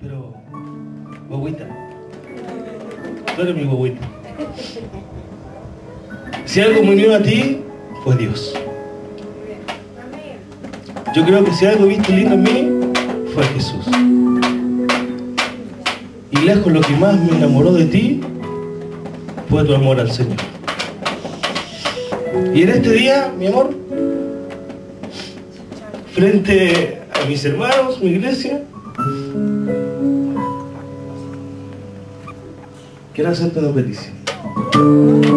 Pero, guaguita, tú eres mi guaguita. Si algo me unió a ti, fue Dios. Yo creo que si algo viste lindo en mí, fue Jesús. Y lejos lo que más me enamoró de ti fue tu amor al Señor. Y en este día, mi amor, frente a mis hermanos, mi iglesia, quiero hacerte una petición.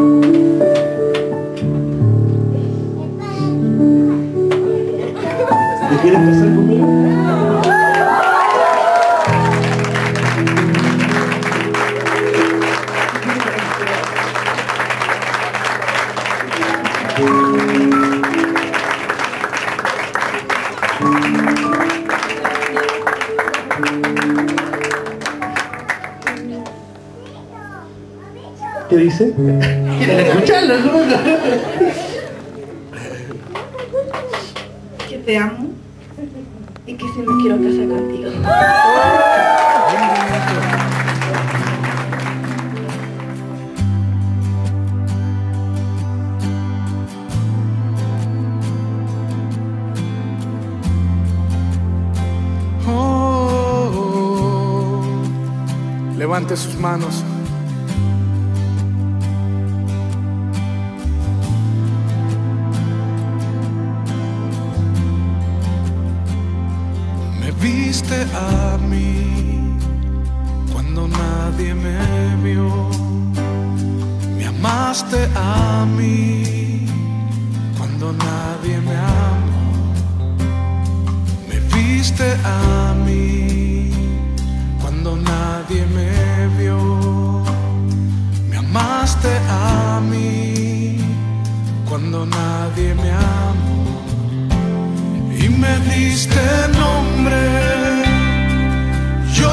¿Qué dice? ¿Quieren escucharlo? que te amo y que si me quiero casar contigo. Oh, levante sus manos. Me viste a mí cuando nadie me vio. Me amaste a mí cuando nadie me amó. Me viste a mí cuando nadie me vio. Me amaste a mí cuando nadie me amó. Y me diste nombre.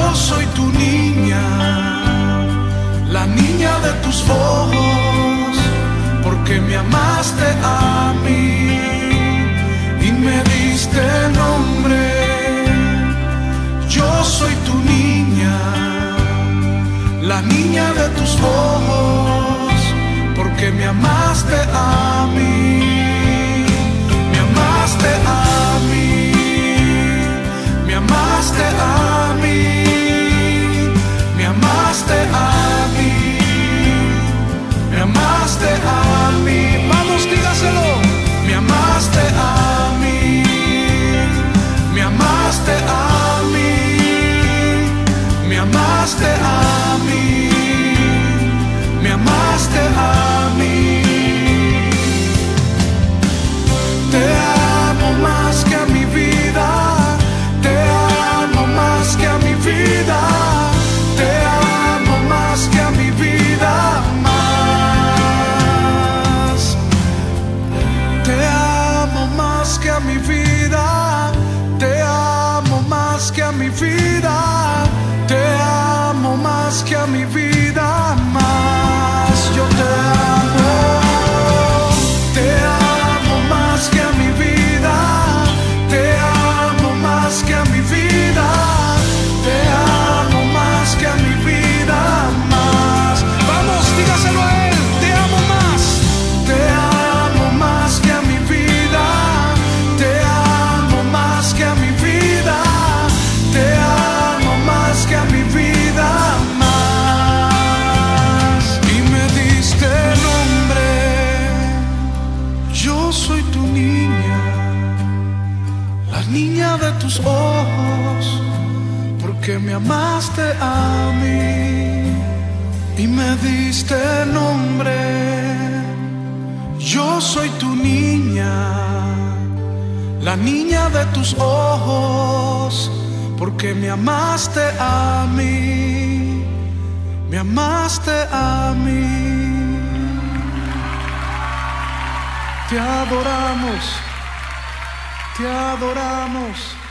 Yo soy tu niña, la niña de tus ojos, porque me amaste a mí y me diste nombre. Yo soy tu niña, la niña de tus ojos, porque me amaste a mí. Amaste a mi vida soy tu niña, la niña de tus ojos, porque me amaste a mí y me diste nombre. Yo soy tu niña, la niña de tus ojos, porque me amaste a mí, me amaste a mí. Te adoramos, te adoramos.